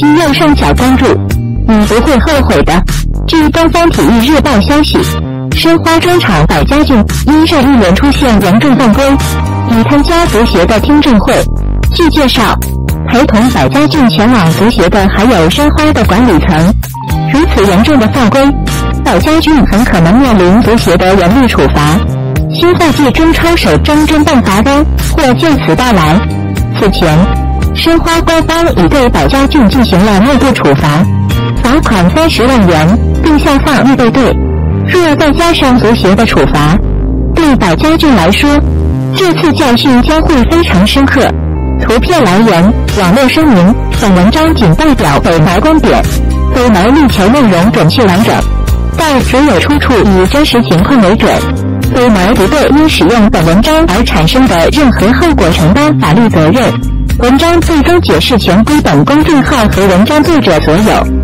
击右上角关注，你不会后悔的。据东方体育日报消息，申花中场百家俊因上一轮出现严重犯规，已参加足协的听证会。据介绍，陪同百家俊前往足协的还有申花的管理层。如此严重的犯规，百家俊很可能面临足协的严厉处罚。新赛季中超首张真办罚单或就此到来。此前，申花官方已对百家俊进行了内部处罚，罚款三十万元，并下放预备队。若再加上足协的处罚，对百家俊来说，这次教训将会非常深刻。图片来源：网络声明。本文章仅代表北门观点，北门力求内容准确完整，但所有出处以真实情况为准。北门不对因使用本文章而产生的任何后果承担法律责任。文章最终解释权归本公众号和文章作者所有。